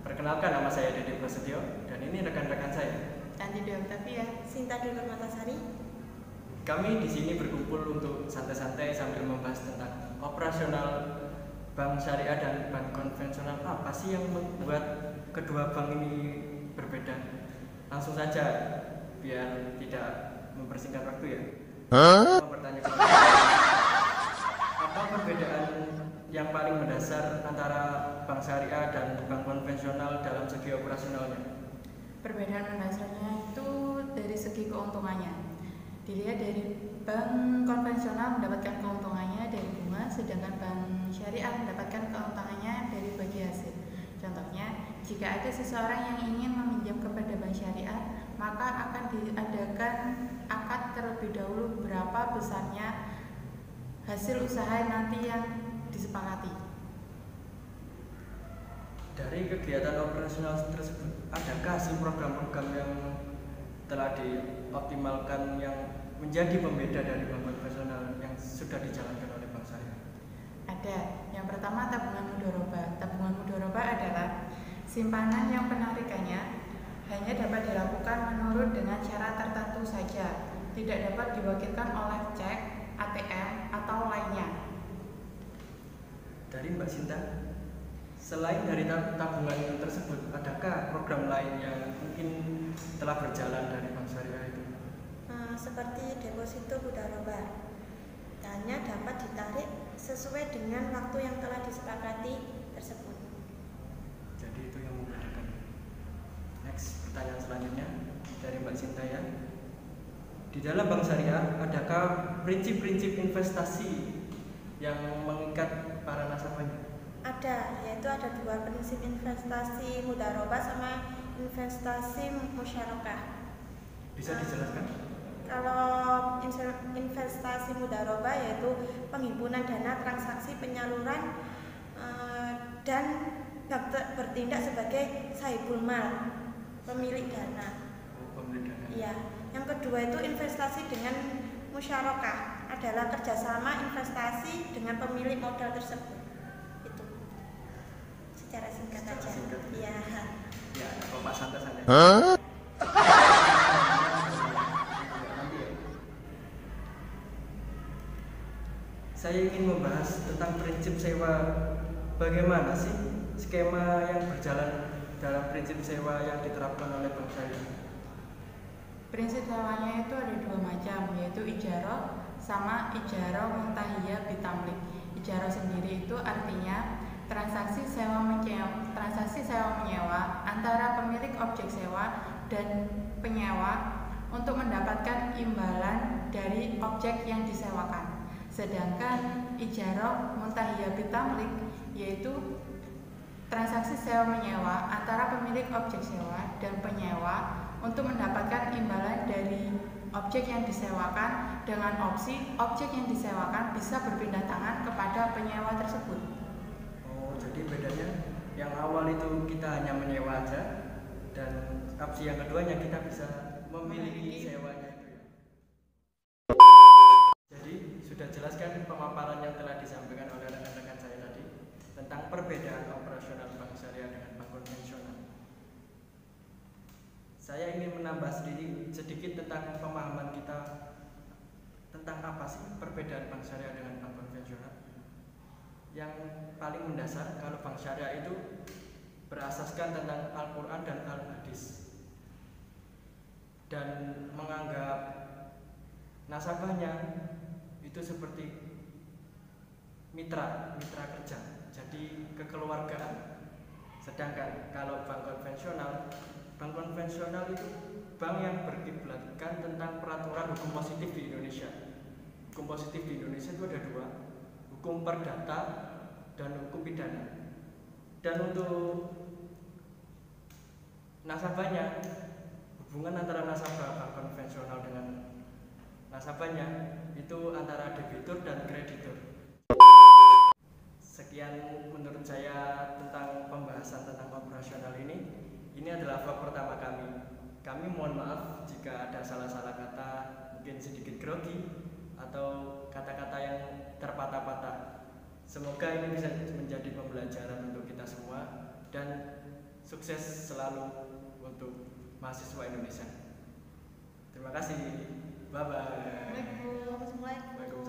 Perkenalkan nama saya Dede Prasetyo dan ini rekan-rekan saya. Nanti Dewi Octavia. Sinta. Kami di sini berkumpul untuk santai-santai sambil membahas tentang operasional bank syariah dan bank konvensional. Apa sih yang membuat kedua bank ini berbeda? Langsung saja biar tidak mempersingkat waktu ya. Huh? Bertanya apa perbedaan yang paling mendasar antara bank syariah dan bank konvensional dalam segi operasionalnya? Perbedaan mendasarnya itu dari segi keuntungannya. Dilihat dari bank konvensional mendapatkan keuntungannya dari bunga, sedangkan bank syariah mendapatkan keuntungannya dari bagi hasil. Contohnya, jika ada seseorang yang ingin kepada bank syariah, maka akan diadakan akad terlebih dahulu berapa besarnya hasil usaha nanti yang disepakati. Dari kegiatan operasional tersebut, adakah hasil program-program yang telah dioptimalkan yang menjadi pembeda dari bank konvensional yang sudah dijalankan oleh bank syariah? Ada. Yang pertama tabungan mudoroba. Tabungan mudoroba adalah simpanan yang penarikannya hanya dapat dilakukan menurut dengan cara tertentu saja, tidak dapat diwakilkan oleh cek, ATM, atau lainnya. Dari Mbak Sinta, selain dari tab- tabungan tersebut, adakah program lain yang mungkin telah berjalan dari bank syariah itu? Eh, seperti deposito Budaroba. Dana dapat ditarik sesuai dengan waktu yang telah disepakati tersebut. Jadi itu yang membedakan. Next, pertanyaan selanjutnya dari Mbak Sinta ya. Di dalam bank syariah, adakah prinsip-prinsip investasi yang mengikat para nasabahnya? Ada, yaitu ada dua prinsip investasi mudaroba sama investasi musyarakah. Bisa dijelaskan? Kalau investasi mudaroba yaitu penghimpunan dana transaksi penyaluran eh, dan ber- bertindak sebagai sahibul mal, pemilik dana. Iya. Yang kedua itu investasi dengan musyarakah adalah kerjasama investasi dengan pemilik modal tersebut. Itu secara singkat Secara aja. singkat. Iya. Ya, Bapak santai-santai. Nanti ya. Saya ingin membahas tentang prinsip sewa. Bagaimana sih skema yang berjalan dalam prinsip sewa yang diterapkan oleh bank syariah? Prinsip sewanya itu ada dua macam, yaitu ijaroh sama ijaroh muntahiyah bitamlik. Ijaroh sendiri itu artinya transaksi sewa menyewa, transaksi sewa menyewa antara pemilik objek sewa dan penyewa untuk mendapatkan imbalan dari objek yang disewakan. Sedangkan ijaroh muntahiyah bitamlik yaitu transaksi sewa menyewa antara pemilik objek sewa dan penyewa untuk mendapatkan imbalan dari objek yang disewakan dengan opsi objek yang disewakan bisa berpindah tangan kepada penyewa tersebut. Oh, jadi bedanya yang awal itu kita hanya menyewa aja dan opsi yang keduanya kita bisa memiliki Memiliki. sewanya itu ya. Jadi sudah jelaskan pemaparan yang telah disampaikan oleh rekan-rekan saya tadi tentang perbedaan operasional bank syariah dengan bank konvensional. Saya ingin menambah sedikit, sedikit tentang pemahaman kita tentang apa sih perbedaan bank syariah dengan bank konvensional. Yang paling mendasar kalau bank syariah itu berasaskan tentang Al-Quran dan Al-Hadis dan menganggap nasabahnya itu seperti mitra, mitra kerja, jadi kekeluargaan. Sedangkan kalau bank konvensional, konvensional itu bank yang berkiblatkan tentang peraturan hukum positif di Indonesia. Hukum positif di Indonesia itu ada dua, hukum perdata dan hukum pidana. Dan untuk nasabahnya, hubungan antara nasabah bank konvensional dengan nasabahnya itu antara debitur dan kreditur. Sekian menurut saya tentang pembahasan tentang operasional ini. ini adalah vlog pertama kami. Kami mohon maaf jika ada salah-salah kata, mungkin sedikit grogi atau kata-kata yang terpatah-patah. Semoga ini bisa menjadi pembelajaran untuk kita semua dan sukses selalu untuk mahasiswa Indonesia. Terima kasih. Bye bye. Assalamualaikum.